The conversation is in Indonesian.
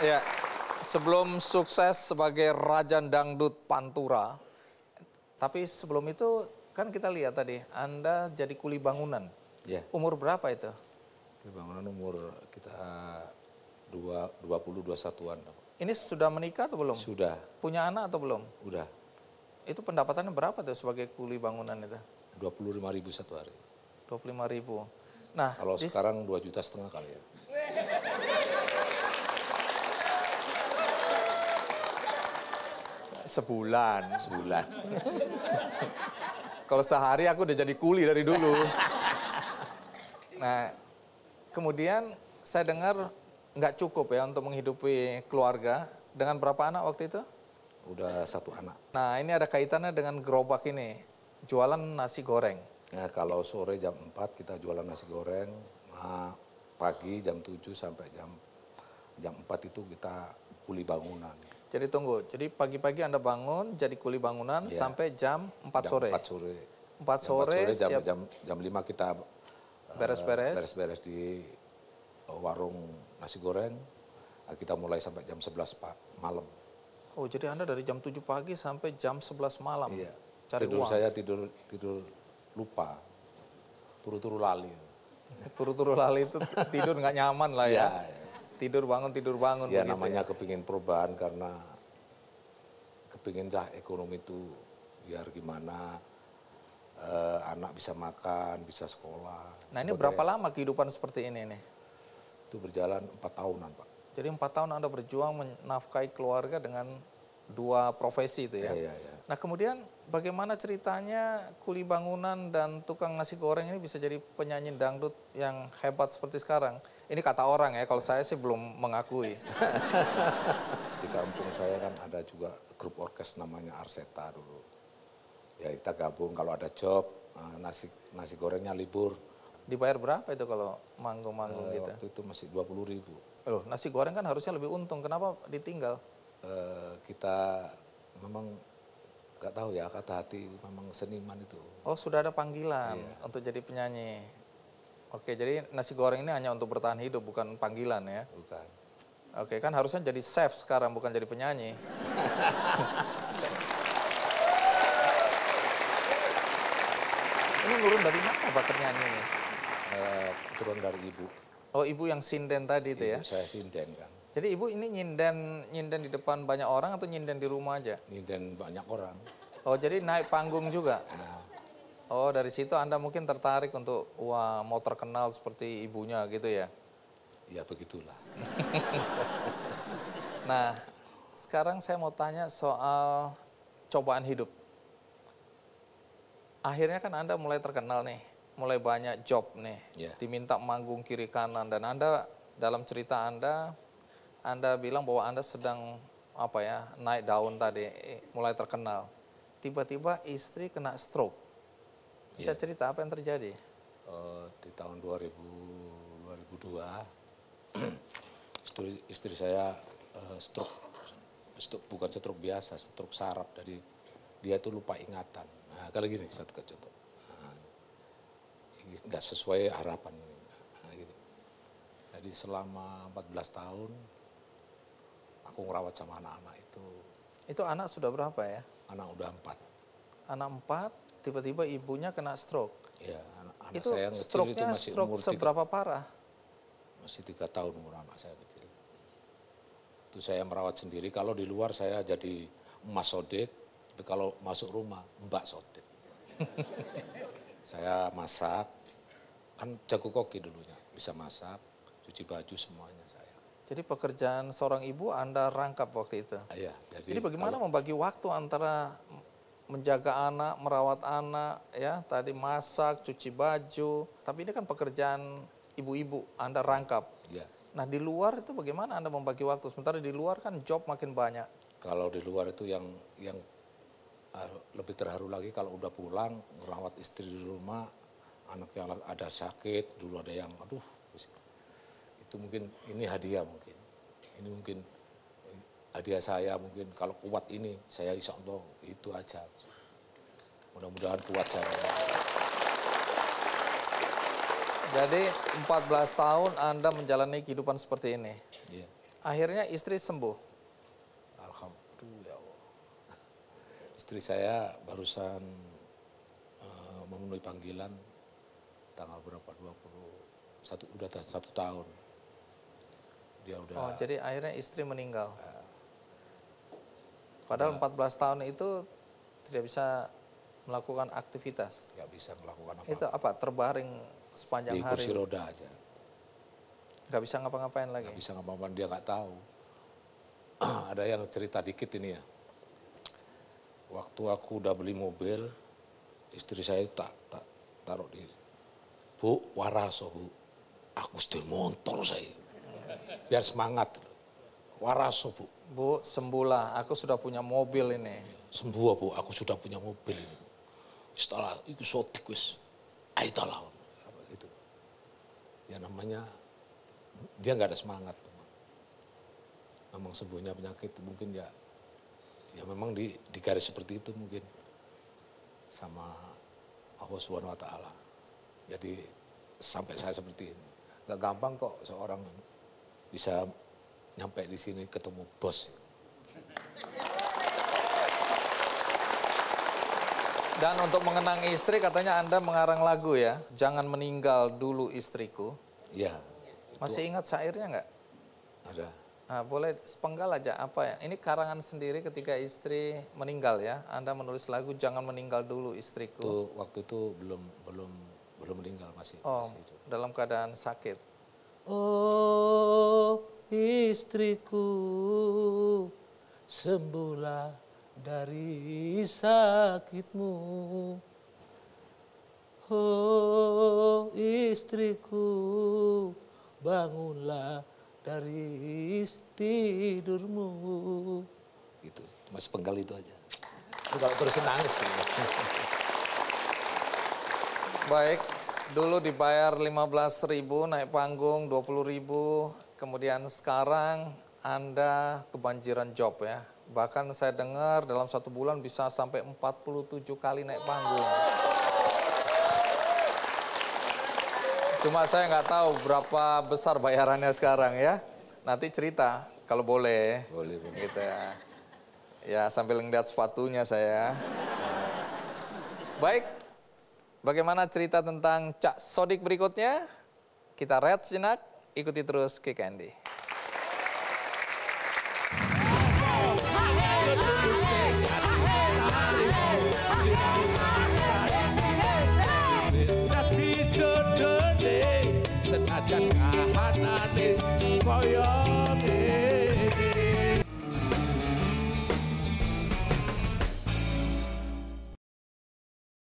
Ya, sebelum sukses sebagai Raja Dangdut Pantura, tapi sebelum itu kan kita lihat tadi, Anda jadi kuli bangunan. Ya. Umur berapa itu? Bangunan umur kita dua, 20 21-an. Ini sudah menikah atau belum? Sudah, Punya anak atau belum? udah. Itu pendapatannya berapa tuh sebagai kuli bangunan itu? 25 ribu satu hari. 25 ribu. Nah, Kalau di- sekarang 2 juta setengah kali ya. sebulan. Sebulan. Kalau sehari aku udah jadi kuli dari dulu. nah, kemudian saya dengar nggak cukup ya untuk menghidupi keluarga. Dengan berapa anak waktu itu? Udah satu anak. Nah, ini ada kaitannya dengan gerobak ini. Jualan nasi goreng. Nah, kalau sore jam 4 kita jualan nasi goreng. Nah, pagi jam 7 sampai jam jam 4 itu kita kuli bangunan. Jadi tunggu, jadi pagi-pagi Anda bangun jadi kuli bangunan Iya. sampai jam 4 Jam sore. 4 sore. 4 Jam sore, jam, siap jam, jam 5 kita eh, Beres-beres. beres-beres di eh, warung nasi goreng. Nah, kita mulai sampai jam 11 pak malam. Oh, jadi Anda dari jam 7 pagi sampai jam 11 malam. Iya. Cari tidur uang. saya tidur tidur lupa. Turu-turu lali. Turu-turu lali itu tidur nggak nyaman lah ya. Iya, iya. Tidur bangun, tidur bangun Ya begitu namanya kepingin perubahan karena kepingin dah ekonomi itu biar gimana eh, anak bisa makan, bisa sekolah. Nah ini berapa lama kehidupan seperti ini nih? Itu berjalan empat tahunan pak. Jadi empat tahun Anda berjuang menafkahi keluarga dengan dua profesi itu ya. Iya, iya, iya. Nah kemudian bagaimana ceritanya kuli bangunan dan tukang nasi goreng ini bisa jadi penyanyi dangdut yang hebat seperti sekarang? Ini kata orang ya, kalau saya sih belum mengakui. Di kampung saya kan ada juga grup orkes namanya Arseta dulu. Ya kita gabung kalau ada job eh, nasi nasi gorengnya libur. Dibayar berapa itu kalau manggung-manggung Eh, gitu? Waktu itu masih 20 ribu. Loh, nasi goreng kan harusnya lebih untung, kenapa ditinggal? Eh, kita memang nggak tahu ya kata hati memang seniman itu. Oh sudah ada panggilan untuk jadi penyanyi. Oke, jadi nasi goreng ini hanya untuk bertahan hidup, bukan panggilan ya. Bukan. Oke, kan harusnya jadi chef sekarang, bukan jadi penyanyi. ini nurun dari mana Pak nyanyi ini? Eh, turun dari ibu. Oh, ibu yang sinden tadi itu ya. Ibu saya sinden kan. Jadi ibu ini nyinden nyinden di depan banyak orang atau nyinden di rumah aja? Sinden banyak orang. Oh, jadi naik panggung juga. Nah, Oh, dari situ Anda mungkin tertarik untuk wah mau terkenal seperti ibunya gitu ya. ya begitulah. Nah, sekarang saya mau tanya soal cobaan hidup. Akhirnya kan Anda mulai terkenal nih, mulai banyak job nih, Iya. diminta manggung kiri kanan dan Anda dalam cerita Anda, Anda bilang bahwa Anda sedang apa ya naik daun tadi, mulai terkenal. Tiba-tiba istri kena stroke. Bisa cerita apa yang terjadi? Eh, di tahun 2000, 2002 istri, istri saya eh, stroke, stroke bukan stroke biasa, stroke saraf. Jadi dia itu lupa ingatan. Nah, kalau gini satu contoh, nah, nggak sesuai harapan. Nah, gitu. Jadi selama 14 tahun aku ngerawat sama anak-anak itu, Itu anak sudah berapa ya? anak udah empat. Anak empat, tiba-tiba ibunya kena stroke. Ya, anak, anak itu saya yang kecil itu masih stroke umur tiga, seberapa parah? masih tiga tahun umur anak saya kecil. Itu saya merawat sendiri. Kalau di luar saya jadi emas sodet, tapi kalau masuk rumah mbak sodet. saya masak, kan jago koki dulunya, bisa masak, cuci baju semuanya saya. Jadi pekerjaan seorang ibu Anda rangkap waktu itu. Ah, Iya, jadi, Jadi bagaimana kalau- membagi waktu antara menjaga anak, merawat anak, ya tadi masak, cuci baju, tapi ini kan pekerjaan ibu-ibu Anda rangkap. ya, Nah di luar itu bagaimana Anda membagi waktu? Sementara di luar kan job makin banyak. kalau di luar itu yang yang eh, lebih terharu lagi kalau udah pulang merawat istri di rumah, anaknya ada sakit, dulu ada yang aduh itu mungkin ini hadiah mungkin. Ini mungkin eh, hadiah saya mungkin kalau kuat ini saya insya Allah itu aja. Mudah-mudahan kuat saya. Jadi 14 tahun Anda menjalani kehidupan seperti ini. Iya. Akhirnya istri sembuh. Alhamdulillah ya Allah. Istri saya barusan uh, memenuhi panggilan tanggal berapa 20 satu udah satu tahun. Dia udah Oh, jadi akhirnya istri meninggal. Padahal 14 tahun itu tidak bisa melakukan aktivitas. nggak bisa melakukan apa Itu apa? Terbaring sepanjang di hari. kursi roda aja. Nggak bisa ngapa-ngapain lagi. Nggak bisa ngapa-ngapain dia nggak tahu. Ada yang cerita dikit ini ya. Waktu aku udah beli mobil, istri saya tak tak taruh di Bu, waraso bu. Aku setir motor saya. Biar semangat. Waraso bu. Bu, sembuhlah. Aku sudah punya mobil ini. Sembuh bu, aku sudah punya mobil ini. Setelah itu sotik wis. Ayo. Apa gitu. Ya namanya dia nggak ada semangat. Memang sembuhnya penyakit mungkin ya ya memang di, di garis seperti itu mungkin sama Allah Subhanahu wa taala. Jadi sampai saya seperti ini. Gak gampang kok seorang bisa nyampe di sini ketemu bos. Dan untuk mengenang istri katanya Anda mengarang lagu ya. Jangan meninggal dulu istriku. Ya, Masih ingat syairnya nggak? ada. Nah, boleh sepenggal aja apa ya? Ini karangan sendiri ketika istri meninggal ya. Anda menulis lagu Jangan meninggal dulu istriku. Itu waktu itu belum belum belum meninggal masih, Oh, masih hidup. dalam keadaan sakit. Oh istriku sembuhlah dari sakitmu. Oh istriku bangunlah dari tidurmu. Gitu, mas penggal itu aja. Itu kalau terusin nangis. Baik, dulu dibayar 15.000 naik panggung 20.000, kemudian sekarang Anda kebanjiran job ya. Bahkan saya dengar dalam satu bulan bisa sampai 47 kali naik panggung. Cuma saya nggak tahu berapa besar bayarannya sekarang ya. Nanti cerita kalau boleh. Boleh, boleh. Gitu ya. Ya sambil ngeliat sepatunya saya. Baik, bagaimana cerita tentang Cak Sodik berikutnya? Kita read sejenak, ikuti terus Kick Andy. Senajan